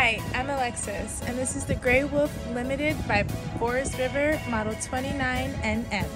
Hi, I'm Alexis, and this is the Grey Wolf Limited by Forest River Model 29NM.